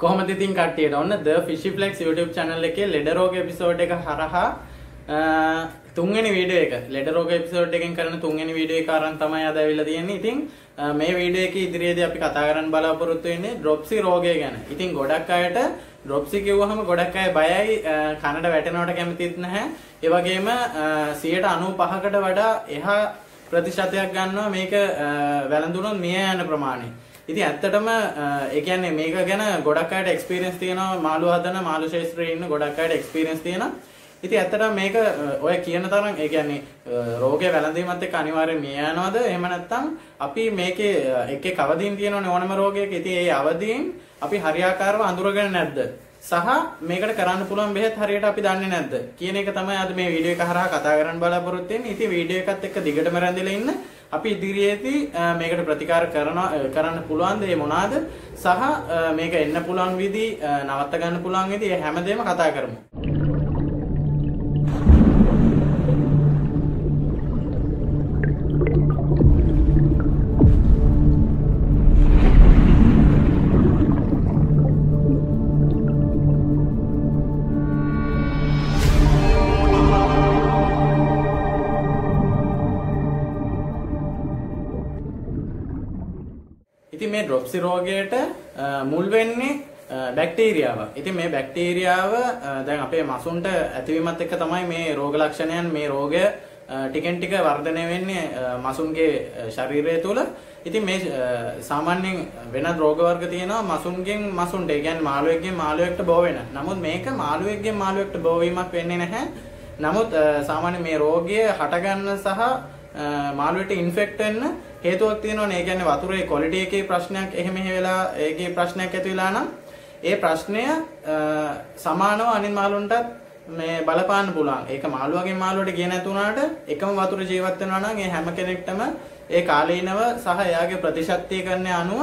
කොහොමද ඉතින් කට්ටියට ඔන්න The Fishiflex YouTube channel එකේ ලෙඩ රෝග එපිසෝඩ් එක හරහා අ, තුන්වෙනි වීඩියෝ එක ලෙඩ රෝග එපිසෝඩ් එකෙන් කරන තුන්වෙනි වීඩියෝ එක අරන් තමයි අද ඇවිල්ලා තියෙන්නේ. ඉතින් අ, මේ වීඩියෝ එකේ ඉදිරියේදී අපි කතා කරන්න බලාපොරොත්තු වෙන්නේ ඩ්‍රොප්සි රෝගය ගැන. ඉතින් ගොඩක් අයට ඩ්‍රොප්සි කිව්වහම ගොඩක් අය බයයි අ, කනට වැටෙනවට කැමතිත් නැහැ. ඒ වගේම අ, 95කට වඩා එහා ප්‍රතිශතයක් ගන්නවා මේක අ, වැළඳුනොත් මිය යන ප්‍රමාණය. ඉතින් ඇත්තටම අ, ඒ කියන්නේ මේක ගැන ගොඩක් අයට එක්ස්පීරියන්ස් තියෙනවා මාළු හදන මාළු ශාස්ත්‍රයේ ඉන්න ගොඩක් අයට එක්ස්පීරියන්ස් තියෙනවා. ඉතින් ඇත්තටම මේක අ, ඔය කියන තරම් ඒ කියන්නේ අ, රෝගය වැළඳීමත් එක්ක අනිවාර්යෙන් මිය යනවද? එහෙම නැත්නම් අපි මේකේ අ, එක එක අවදීන් තියෙනවනේ ඕනම රෝගයක. ඉතින් ඒ අවදීන් අපි හරියාකාරව අඳුරගෙන නැද්ද? සහ මේකට කරන්න පුළුවන් බෙහෙත් හරියට අපි දන්නේ නැද්ද කියන එක තමයි අද මේ වීඩියෝ එක හරහා කතා කරන්න බලාපොරොත්තු වෙන්නේ. ඉතින් වීඩියෝ එකත් එක්ක දිගටම රැඳිලා ඉන්න. අපි ඉදිරියේදී අ, මේකට ප්‍රතිකාර කරන කරන්න පුළුවන් දේ මොනවාද? සහ අ, මේක එන්න පුළුවන් විදි අ, නවත්ත ගන්න පුළුවන් විදි ඒ හැමදේම කතා කරමු. ඉතින් මේ ඩ්‍රොප්සි රෝගයට අ, මුල් වෙන්නේ අ, බැක්ටීරියාව. ඉතින් මේ බැක්ටීරියාව අ, දැන් අපේ මසුන්ට ඇතිවීමත් එක්ක තමයි මේ රෝග ලක්ෂණයන් මේ රෝගය අ, ටිකෙන් ටික වර්ධනය වෙන්නේ අ, මසුන්ගේ අ, ශරීරය තුළ. ඉතින් මේ අ, සාමාන්‍යයෙන් වෙනත් රෝග වර්ග තියෙනවා මසුන්ගෙන් මසුන්ට. ඒ කියන්නේ මාළුවෙක්ගෙන් මාළුවෙක්ට බෝ වෙන. නමුත් මේක මාළුවෙක්ගෙන් මාළුවෙක්ට බෝ වීමක් වෙන්නේ නැහැ. නමුත් අ, සාමාන්‍ය මේ රෝගය හටගන්න සහ අ, මාළුවට ඉන්ෆෙක්ට් වෙන්න හේතුවක් තියෙනවනේ. ඒ කියන්නේ වතුරේ ක්වොලිටි එකේ ප්‍රශ්නයක් එහෙම එහෙ වෙලා ඒකේ ප්‍රශ්නයක් ඇති වෙලා නම් ඒ ප්‍රශ්නය අ, සමානව අනිත් මාළුන්ටත් මේ බලපාන්න පුළුවන්. ඒක මාළුවගෙන් මාළුවට ගිය නැති වුණාට එකම වතුර ජීවත් වෙනවා නම් ඒ හැම කෙනෙක්ටම ඒ කාලීනව සහ එයාගේ ප්‍රතිශක්තියකරණය අනුව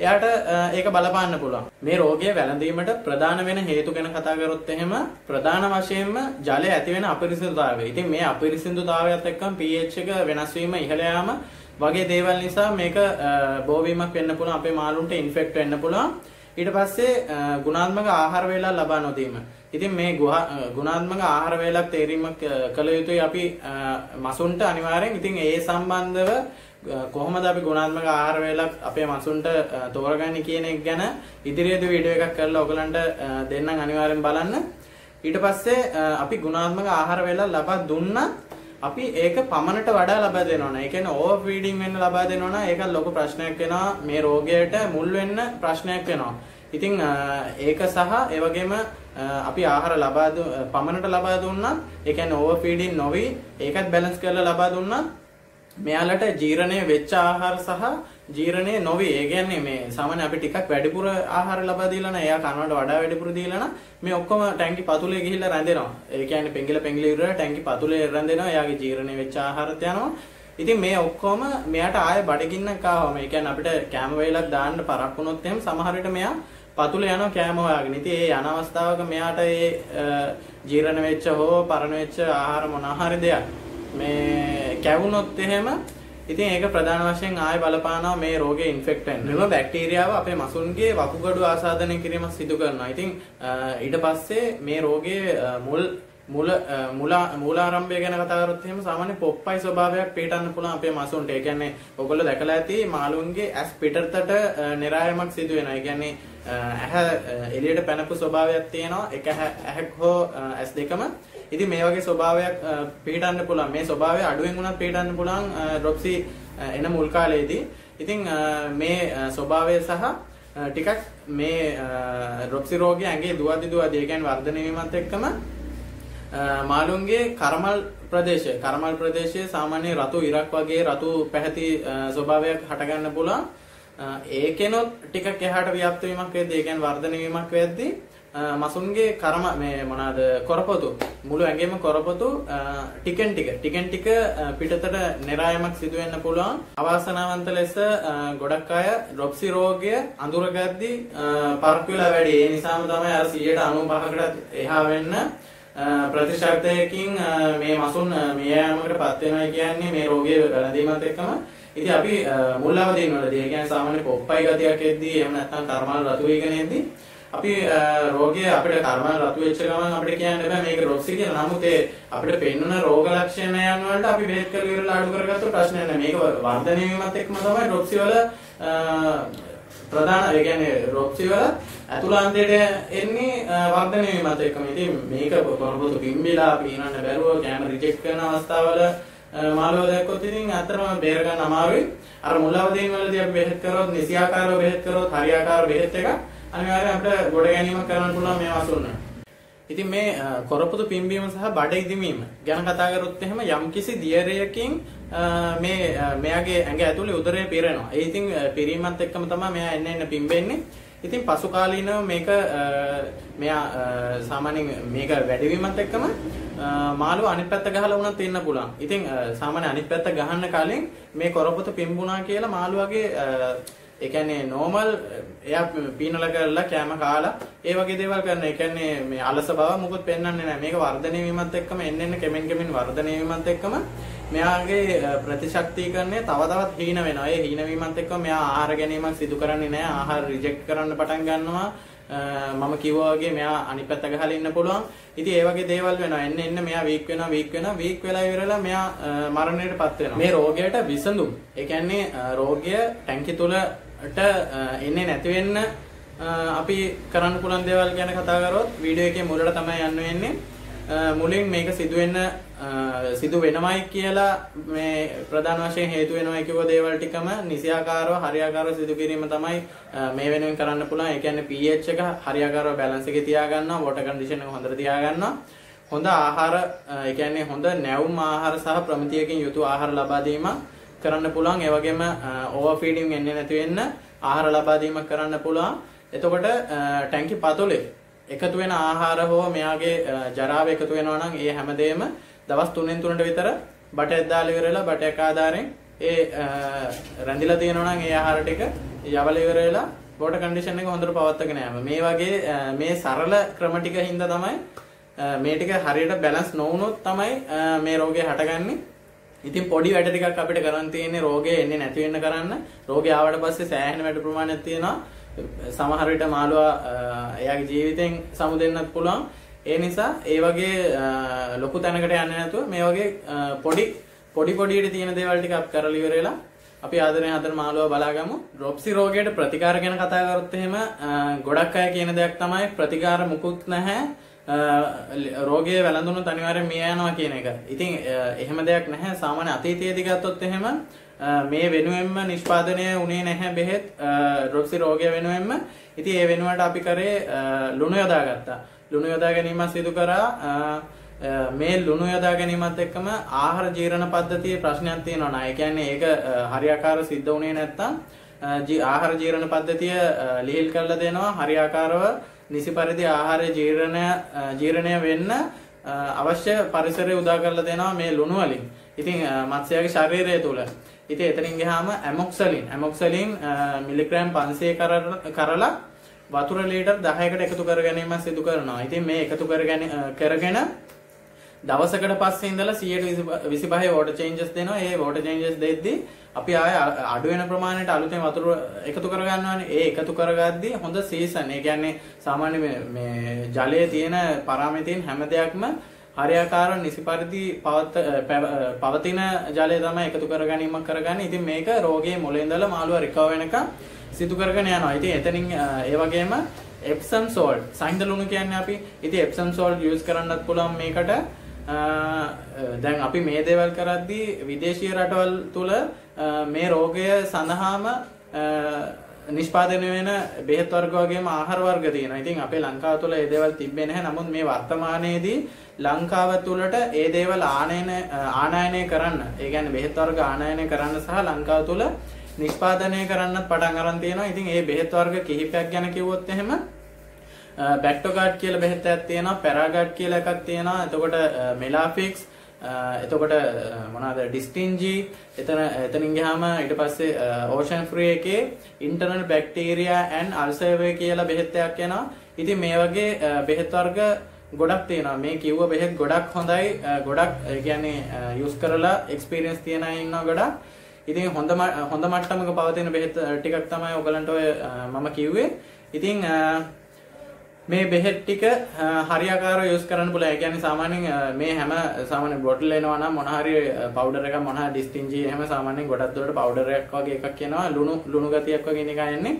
එයාට අ, ඒක බලපාන්න පුළුවන්. මේ රෝගය වැළඳීමට ප්‍රධාන වෙන හේතු ගැන කතා කරොත් එහෙම ප්‍රධාන වශයෙන්ම ජලය ඇති වෙන අපිරිසිදුතාවය. ඉතින් මේ අපිරිසිදුතාවයත් එක්කම pH එක වෙනස් වීම ඉහළ යාම වගේ දේවල් නිසා මේක අ, බෝවීමක් වෙන්න පුළුවන් අපේ මාළුන්ට ඉන්ෆෙක්ට් වෙන්න පුළුවන්. ඊට පස්සේ අ, ගුණාත්මක ආහාර වේලා ලබා නොදීම. ඉතින් මේ ගුහා- අ, ගුණාත්මක ආහාර වේලක් තේරීමක් අ, කළ යුතුයි අපි අ, මසුන්ට අනිවාර්යෙන්. ඉතින් ඒ සම්බන්ධව අ, කොහොමද අපි ගුණාත්මක ආහාර වේලක් අපේ මසුන්ට අ, තෝරගන්නේ කියන එක ගැන ඉදිරියේදී වීඩියෝ එකක් කරලා ඔයගලන්ට අ, දෙන්නම් අනිවාර්යෙන් බලන්න. ඊට පස්සේ අ, අපි ගුණාත්මක ආහාර වේලක් ලබා දුන්නා අපි ඒක පමණට වඩා ලබා දෙනවා නේ. ඒ කියන්නේ ඕවර් ෆීඩින් වෙන්න ලබා දෙනවා නම් ඒක ලොකු ප්‍රශ්නයක් වෙනවා. මේ රෝගයට මුල් වෙන්න ප්‍රශ්නයක් වෙනවා. ඉතින් අ, ඒක සහ ඒ වගේම අ, අපි ආහාර ලබා දු පමණට ලබා දුන්නා. ඒ කියන්නේ ඕවර් ෆීඩින් නොවි ඒකත් බැලන්ස් කරලා ලබා දුන්නා. මෙයාලට ජීර්ණය වෙච්ච ආහාර සහ ජීර්ණය නොවි. ඒ කියන්නේ මේ සාමාන්‍ය අපි ටිකක් වැඩිපුර ආහාර ලබා දීලා නම් එයා කනවට වඩා වැඩිපුර දීලා නම් මේ ඔක්කොම ටැංකි පතුලේ ගිහිල්ලා රැඳෙනවා. ඒ කියන්නේ පෙංගිල පෙංගිල ඉවර ටැංකි පතුලේ රැඳෙනවා. එයාගේ ජීර්ණය වෙච්ච ආහාරත් යනවා. ඉතින් මේ ඔක්කොම මෙයාට ආයෙ බඩගින්නක් ආවම ඒ කියන්නේ අපිට කැම වේලක් දාන්න පරක් වුණොත් එහෙම සමහර විට මෙයා පතුලේ යනවා කෑම හොයාගෙන. ඉතින් ඒ යන අවස්ථාවක මෙයාට ඒ අ, ජීර්ණ වෙච්ච හෝ පරණ වෙච්ච ආහාර මොන හරි දෙයක් මේ කැවුනොත් එහෙම ඉතින් ඒක ප්‍රධාන වශයෙන් ආයෙ බලපානවා මේ රෝගේ ඉන්ෆෙක්ට් වෙන්න. මෙම බැක්ටීරියාව අපේ මසුන්ගේ වකුගඩු ආසාදනය කිරීම සිදු කරනවා. ඉතින් අ, ඊට පස්සේ මේ රෝගයේ අ, මුල් මුල අ, මුලා මූලාරම්භය ගැන කතා කරොත් එහෙම සාමාන්‍ය පොප්පයි ස්වභාවයක් පිටන්න පුළුවන් අපේ මසුන්ට. ඒ කියන්නේ ඔයගොල්ලෝ දැකලා ඇති මාළුන්ගේ ඇස් පිටතට નિરાයමක් සිදු වෙනවා. ඒ කියන්නේ අ, ඇහැ අ, එළියට පැනපු ස්වභාවයක් තියෙනවා. එක ඇහැ- ඇහැක් හෝ අ, ඇස් දෙකම ඉතින් මේ වගේ ස්වභාවයක් අ, පිළිටන්න පුළුවන්. මේ ස්වභාවය අඩුවෙන් වුණත් පිළිටන්න පුළුවන් ඩ්‍රොප්සි එන මුල් කාලේදී. ඉතින් අ, මේ අ, ස්වභාවය සහ අ, ටිකක් මේ ඩ්‍රොප්සි රෝගය ඇඟේ දුවදි දුවදි ඒ කියන්නේ වර්ධනය වීමත් එක්කම අ, මාළුන්ගේ කරමල් ප්‍රදේශය. කරමල් ප්‍රදේශයේ සාමාන්‍ය රතු ඉරක් වගේ රතු පැහැති අ, ස්වභාවයක් හටගන්න පුළුවන්. අ, ඒකෙනොත් ටිකක් එහාට ව්‍යාප්ත වීමක් වෙද්දී ඒ කියන්නේ වර්ධනය වීමක් වෙද්දී අ, මසුන්ගේ කර්ම මේ මොනවාද කොරපොතු මුළු ඇඟේම කොරපොතු අ, ටිකෙන් ටික. ටිකෙන් ටික අ, පිටතට නිරායමක් සිදු වෙන්න පුළුවන්. අවාසනාවන්ත ලෙස අ, ගොඩක් අය ඩ්‍රොප්සි රෝගය අඳුරගද්දී අ, පරක්කු වෙලා වැඩි. ඒ නිසාම තමයි අර 95%කට එහා වෙන්න අ, ප්‍රතිශතයකින් අ, මේ මසුන් අ, මිය යාමකට පත් වෙනවා කියන්නේ මේ රෝගය වැළඳීමත් එක්කම ඉතින් අපි අ, මුල් අවදීන් වලදී ඒ කියන්නේ සාමාන්‍ය පොප්පයි ගතියක් එද්දී එහෙම නැත්නම් කර්මල් රතු වේගන එද්දී අපි රෝගය අපිට කර්මන රතු වෙච්ච ගමන් අපිට කියන්න බෑ මේක රොක්සි කියලා. නමුත් ඒ අපිට පෙන්වන රෝග ලක්ෂණයන් වලට අපි බෙහෙත් කරලා ඉවරලා අඩු කරගත්ත ප්‍රශ්නයක් නෑ. මේක වර්ධනය වීමත් එක්කම තමයි රොක්සි වල ප්‍රධාන ඒ කියන්නේ රොක්සි වල ඇතුළාන්තයට එන්නේ වර්ධනය වීමත් එක්කම. ඉතින් මේක පොරොපොතු පිම්බිලා පීනන්න බැරුව කැම රිජෙක්ට් කරන අවස්ථාවල මාළුව දැක්කොත් ඉතින් අතරම බේර ගන්න අමාරුයි. අර මුල් අවදීන් වලදී අපි බෙහෙත් කරොත් නිසියාකාරව බෙහෙත් කරොත් හරියාකාර බෙහෙත් එකක් අනිවාර්යයෙන් අපිට ගොඩ ගැනීමක් කරන්න පුළුවන් මේ වසුන්න. ඉතින් මේ කොරපුතු පිම්බීම සහ බඩ ඉදිමීම ගැන කතා කරොත් එහෙම යම්කිසි දියරයකින් මේ මෙයාගේ ඇඟ ඇතුලේ උදරය පිරෙනවා. ඒ ඉතින් පිරීමත් එක්කම තමයි මෙයා එන්න එන්න පිම්බෙන්නේ. ඉතින් පසු කාලීනව මේක මෙයා සාමාන්‍යයෙන් මේක වැඩිවීමත් එක්කම මාළුව අනිත් පැත්ත ගහලා වුණත් ඉන්න පුළුවන්. ඉතින් සාමාන්‍ය අනිත් පැත්ත ගහන්න කලින් මේ කොරපොත පිම්බුණා කියලා මාළුවගේ ඒ කියන්නේ නෝමල් එයා පීනල කරලා කෑම කාලා ඒ වගේ දේවල් කරන. ඒ කියන්නේ මේ අලස බව මුකුත් පෙන්වන්නේ නැහැ. මේක වර්ධනය වීමත් එක්කම එන්න එන්න කෙමෙන් කෙමෙන් වර්ධනය වීමත් එක්කම මෙයාගේ ප්‍රතිශක්තිකරණය තව තවත් හීන වෙනවා. ඒ හීන වීමත් එක්කම මෙයා ආහාර ගැනීමක් සිදු කරන්නේ නැහැ. ආහාර රිජෙක්ට් කරන්න පටන් ගන්නවා. මම කිව්වා වගේ මෙයා අනිත් පැත්ත ගහලා ඉන්න පුළුවන්. ඉතින් ඒ වගේ දේවල් වෙනවා. එන්න එන්න මෙයා වීක් වෙනවා, වීක් වෙනවා, වීක් වෙලා ඉවරලා මෙයා මරණයටපත් වෙනවා. මේ රෝගයට විසඳුම්. ඒ කියන්නේ රෝගය ටැංකිය තුලට එන්නේ නැති වෙන්න අපි කරන්න පුළුවන් දේවල් ගැන කතා කරොත් වීඩියෝ එකේ මුලට තමයි යන්න වෙන්නේ. මුලින් මේක සිදුවෙන්න සිදු වෙනවයි කියලා මේ ප්‍රධාන වශයෙන් හේතු වෙනවයි කිව්ව දේවල් ටිකම නිසියාකාරව හරියාකාරව සිදු කිරීම තමයි මේ වෙනුවෙන් කරන්න පුළුවන්. ඒ කියන්නේ pH එක හරියාකාරව බැලන්ස් එකේ තියාගන්නවා, water condition එක හොඳට තියාගන්නවා. හොඳ ආහාර ඒ කියන්නේ හොඳ නැවුම් ආහාර සහ ප්‍රමිතියකින් යුතු ආහාර ලබා දීම කරන්න පුළුවන්. ඒ වගේම ඕවර් ෆීඩින් එන්නේ නැති වෙන්න ආහාර ලබා දීමක් කරන්න පුළුවන්. එතකොට ටැංකි පතුලේ එකතු වෙන ආහාර හෝ මෙයාගේ ජරාව එකතු වෙනවා නම් ඒ හැමදේම දවස් 3න් 3ට විතර බටයක් දාලා ඉවරලා බටයක් ආධාරයෙන් ඒ රැඳිලා තියෙනවා නම් ඒ ආහාර ටික යවල ඉවරලා බෝඩ කන්ඩිෂන් එක හොඳට පවත්වාගෙන යෑම. මේ වගේ මේ සරල ක්‍රම ටික හින්දා තමයි මේ ටික හරියට බැලන්ස් නොවුනොත් තමයි මේ රෝගය හටගන්නේ. ඉතින් පොඩි වැඩ ටිකක් අපිට කරන් තියෙන්නේ රෝගය එන්නේ නැති වෙන්න කරන්න. රෝගය ආවට පස්සේ සෑහෙන වැඩ ප්‍රමාණයක් තියෙනවා. සමහර විට මාළුවා එයාගේ ජීවිතෙන් සමු දෙන්නත් පුළුවන්. ඒ නිසා ඒ වගේ ලොකු තැනකට යන්නේ නැතුව මේ වගේ පොඩි පොඩි පොඩියට තියෙන දේවල් ටික අපි කරලා ඉවරලා අපි ආදරයෙන් හදන මාළුවා බලාගමු. ඩ්‍රොප්සි රෝගයට ප්‍රතිකාර ගැන කතා කරොත් එහෙම ගොඩක් අය කියන දෙයක් තමයි ප්‍රතිකාර මුකුත් නැහැ. රෝගය වැළඳුනොත් අනිවාර්යෙන් මිය යනවා කියන එක. ඉතින් එහෙම දෙයක් නැහැ. සාමාන්‍ය අතීතයේදී ගත්තොත් එහෙම මේ වෙනුවෙන්ම නිෂ්පාදනය වුණේ නැහැ බෙහෙත් ඩ්‍රොප්සි රෝගය වෙනුවෙන්ම. ඉතින් ඒ වෙනුවට අපි කරේ ලුණු යොදාගත්තා. ලුණු යොදා ගැනීමක් සිදු කරා මේ ලුණු යොදා ගැනීමත් එක්කම ආහාර ජීර්ණ පද්ධතියේ ප්‍රශ්නයක් තියෙනවා නා. ඒ කියන්නේ ඒක හරියාකාර සිද්ධ වුණේ නැත්තම් ආහාර ජීර්ණ පද්ධතිය ලිහිල් කරලා දෙනවා හරියාකාරව නිසි පරිදි ආහාර ජීර්ණය ජීර්ණය වෙන්න අවශ්‍ය පරිසරය උදා කරලා දෙනවා මේ ලුණු වලින්. ඉතින් මත්ස්‍යයාගේ ශරීරය තුල. ඉතින් එතනින් ගියාම ඇමොක්සලින් ඇමොක්සලින් මිලිග්‍රෑම් 500 කරලා වතුර ලීටර් 10කට එකතු කර ගැනීම සිදු කරනවා. ඉතින් මේ එකතු කරගෙන කරගෙන දවසකට පස්සේ ඉඳලා 125 වෝටර් චේන්ජස් දෙනවා. ඒ වෝටර් චේන්ජස් දෙද්දී අපි ආය අඩු වෙන ප්‍රමාණයට අලුතෙන් වතුර එකතු කර ගන්නවානේ. ඒ එකතු කරගද්දී හොඳ සීසන්. ඒ කියන්නේ සාමාන්‍ය මේ ජලයේ තියෙන පාරාමිතීන් හැම දෙයක්ම හරියාකාර නිසි පරිදි පවතින ජලය තමයි එකතු කර ගැනීමක් කරගන්නේ. ඉතින් මේක රෝගයේ මුල ඉඳලා මාළුවා රිකවර් වෙනකම් සිදු කරගෙන යනවා. ඉතින් එතනින් ඒ වගේම එප්සම් සෝල්ට් සයින්ද ලුණු කියන්නේ අපි. ඉතින් එප්සම් සෝල්ට් යූස් කරන්නත් පුළුවන් මේකට. දැන් අපි මේ දේවල් කරද්දී විදේශීය රටවල් තුල මේ රෝගය සඳහාම නිෂ්පාදනය වෙන බෙහෙත් වර්ග වගේම ආහාර වර්ග තියෙනවා. ඉතින් අපේ ලංකාව තුළ ඒ දේවල් තිබ්බේ නැහැ. නමුත් මේ වර්තමානයේදී ලංකාව තුළට ඒ දේවල් ආනයන ආනයනය කරන්න, ඒ කියන්නේ බෙහෙත් වර්ග ආනයනය කරන්න සහ ලංකාව තුළ නිෂ්පාදනය කරන්නත් පටන් අරන් තියෙනවා. ඉතින් මේ බෙහෙත් වර්ග කිහිපයක් ගැන කිව්වොත් එහෙම බැක්ටෝගාඩ් කියලා බෙහෙත් එකක් තියෙනවා, පැරාගාඩ් කියලා එකක් තියෙනවා. එතකොට මෙලාෆික්ස් එතකොට මොනවාද ඩිස්ටින්ජි එතන එතනින් ගියාම ඊට පස්සේ ඕෂන් ෆ්‍රී එකේ ඉන්ටර්නල් බැක්ටීරියා ඇන්ඩ් අල්සර්වේ කියලා බෙහෙත් එකක් යනවා. ඉතින් මේ වගේ බෙහෙත් වර්ග ගොඩක් තියෙනවා. මේ කිව්ව බෙහෙත් ගොඩක් හොඳයි. ගොඩක් ඒ කියන්නේ යූස් කරලා එක්ස්පීරියන්ස් තියන අය ඉන්නවා ගොඩක්. ඉතින් හොඳ හොඳ මට්ටමක පවතින බෙහෙත් ටිකක් තමයි ඔයගලන්ට ඔය මම කිව්වේ. ඉතින් මේ බෙහෙත් ටික හරියාකාරව යූස් කරන්න පුළුවන්. ඒ කියන්නේ සාමාන්‍යයෙන් මේ හැම සාමාන්‍ය බොටල් එනවා නම් මොන හරි පවුඩර් එකක් මොන හරි ඩිස්ටින්ජි එහෙම සාමාන්‍යයෙන් ගොඩක් දුරට පවුඩර් එකක් වගේ එකක් කියනවා ලුණු ලුණු ගතියක් වගේ එකක් එන්නේ.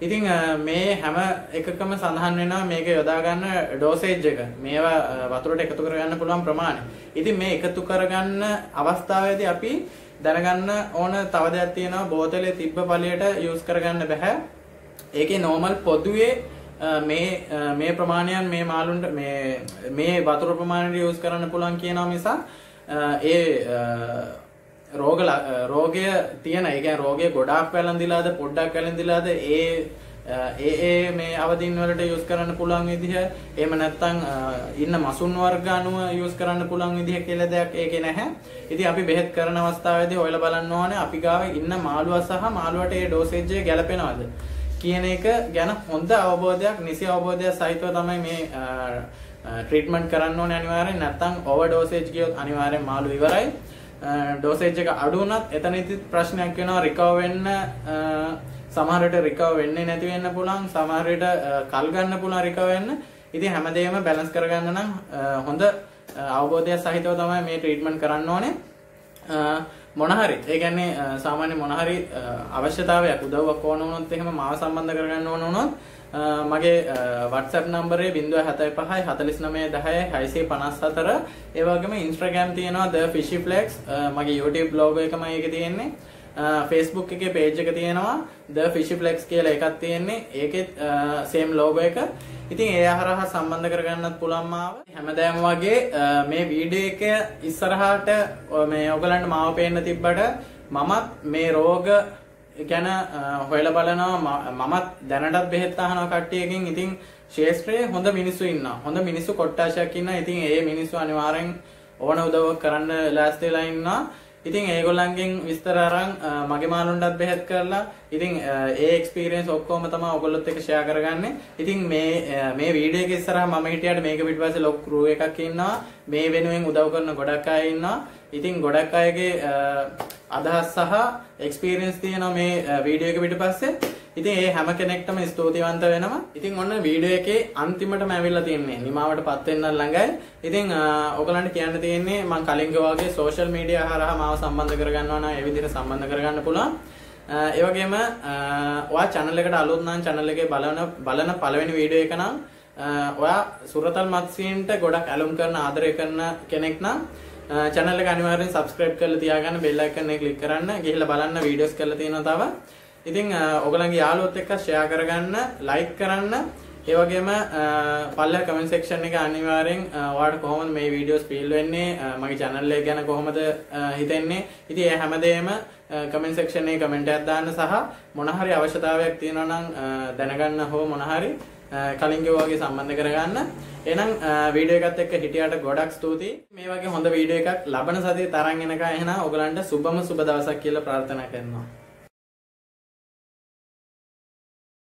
ඉතින් මේ හැම එකකම සඳහන් වෙනවා මේක යොදා ගන්න ඩෝසේජ් එක. මේවා වතුරට එකතු කරගන්න පුළුවන් ප්‍රමාණය. ඉතින් මේ එකතු කරගන්න අවස්ථාවේදී අපි දැනගන්න ඕන තව දෙයක් තියෙනවා බෝතලේ තිබ්බ පළියට යූස් කරගන්න බෑ. ඒකේ නෝමල් පොදුවේ මේ මේ ප්‍රමාණයන් මේ මාළුන්ට මේ මේ වතුර ප්‍රමාණයට යූස් කරන්න පුළුවන් කියනවා මිසක් ඒ රෝග රෝගය තියෙන ඒ කියන්නේ රෝගය ගොඩාක් වැළඳිලාද පොඩ්ඩක් වැළඳිලාද ඒ ඒ ඒ මේ අවදීන් වලට යූස් කරන්න පුළුවන් විදිහ එහෙම නැත්නම් ඉන්න මසුන් වර්ග අනුව යූස් කරන්න පුළුවන් විදිහ කියලා දෙයක් ඒකේ නැහැ. ඉතින් අපි බෙහෙත් කරන අවස්ථාවේදී ඔයලා බලන්න ඕනේ අපි ගාව ඉන්න මාළුවා සහ මාළුවට ඒ ඩෝසේජ් එක ගැලපෙනවද? කියන එක ගැන හොඳ අවබෝධයක් නිසි අවබෝධයක් සහිතව තමයි මේ ට්‍රීට්මන්ට් කරන්න ඕනේ අනිවාර්යෙන්. නැත්නම් ඕවර් ඩෝසේජ් ගියොත් අනිවාර්යෙන් මාළු ඉවරයි. ඩෝසේජ් එක අඩු වුණත් එතනදි ප්‍රශ්නයක් වෙනවා රිකවර් වෙන්න සමහර විට රිකවර් වෙන්නේ නැති වෙන්න පුළුවන්. සමහර විට කල් ගන්න පුළුවන් රිකවර් වෙන්න. ඉතින් හැමදේම බැලන්ස් කරගන්න නම් හොඳ අවබෝධයක් සහිතව තමයි මේ ට්‍රීට්මන්ට් කරන්න ඕනේ. මොනහරි ඒ කියන්නේ සාමාන්‍ය මොනහරි අවශ්‍යතාවයක් උදව්වක් ඕන වුණොත් එහෙම මාව සම්බන්ධ කරගන්න ඕන වුණොත් මගේ WhatsApp නම්බරේ 075 49 10 654 ඒ වගේම Instagram තියෙනවා the fishyflex මගේ YouTube blog එකමයි ඒක තියෙන්නේ. Facebook එකේ page එක තියෙනවා the fishyflex කියලා එකක් තියෙන්නේ ඒකෙත් same logo එක ඉතින් ඒ හරහා සම්බන්ධ කරගන්නත් පුළුවන් මාව. හැමදාම වගේ මේ වීඩියෝ එක ඉස්සරහට මේ ඔයගලන්ට මාව පේන්න තිබ්බට මමත් මේ රෝග ගැන හොයලා බලනවා මමත් දැනටත් බෙහෙත් අහනවා කට්ටියකින්. ඉතින් ශේෂ්ත්‍රයේ හොඳ මිනිස්සු ඉන්නවා. හොඳ මිනිස්සු කොට්ටාශයක් ඉන්නවා. ඉතින් ඒ මිනිස්සු අනිවාර්යෙන් ඕන උදව්වක් කරන්න ලෑස්ති වෙලා ඉන්නවා. ඉතින් ඒගොල්ලන්ගෙන් විස්තර අරන් මගේ මාළුන්ටත් බෙහෙත් කරලා ඉතින් ඒ එක්ස්පීරියන්ස් ඔක්කොම තමයි ඔයගොල්ලොත් එක්ක ෂෙයා කරගන්නේ. ඉතින් මේ මේ වීඩියෝ එක ඉස්සරහා මම හිටියට මේක පිටපස්සේ ලොකු ක්‍රූ එකක් ඉන්නවා. මේ වෙනුවෙන් උදව් කරන ගොඩක් අය ඉන්නවා. ඉතින් ගොඩක් අයගේ අදහස් සහ එක්ස්පීරියන්ස් තියෙනවා මේ වීඩියෝ එක පිටපස්සේ. ඉතින් ඒ හැම කෙනෙක්ටම ස්තුතිවන්ත වෙනවා. ඉතින් ඔන්න වීඩියෝ එකේ අන්තිමටම ඇවිල්ලා තින්නේ. නිමාවටපත් වෙන්න ළඟයි. ඉතින් ඔයගලන්ට කියන්න තියෙන්නේ මම කලින් වගේ සෝෂල් මීඩියා හරහා මාව සම්බන්ධ කරගන්නවා නම් ඒ විදිහට සම්බන්ධ කරගන්න පුළුවන්. ඒ වගේම ඔයා channel එකට අලුත් නම් channel එකේ බලන බලන පළවෙනි වීඩියෝ එක නම් ඔයා සුරතල් මත්සීන්ට ගොඩක් ඇලුම් කරන ආදරය කරන කෙනෙක් නම් channel එක අනිවාර්යෙන් subscribe කරලා තියාගන්න bell icon එක click කරන්න ගිහිල්ලා බලන්න වීඩියෝස් කරලා තියෙනවා තව ඉතින් ඔයගලන්ගේ යාළුවොත් එක්ක ෂෙයා කරගන්න ලයික් කරන්න. ඒ වගේම පල්ල කමෙන්ට් සෙක්ෂන් එක අනිවාර්යෙන් ඔයාලට කොහොමද මේ වීඩියෝස් ෆීල් වෙන්නේ? මගේ channel එක ගැන කොහොමද හිතෙන්නේ? ඉතින් ඒ හැමදේම කමෙන්ට් සෙක්ෂන් එකේ කමෙන්ට් එකක් දාන්න සහ මොන හරි අවශ්‍යතාවයක් තියෙනවා නම් දැනගන්න හෝ මොන හරි කලින් වගේ සම්බන්ධ කරගන්න. එහෙනම් වීඩියෝ එකත් එක්ක හිටියට ගොඩක් ස්තුතියි. මේ වගේ හොඳ වීඩියෝ එකක් ලබන සතියේ තරම් එනකන් එහෙනම් ඔයගලන්ට සුබම සුබ දවසක් කියලා ප්‍රාර්ථනා කරනවා.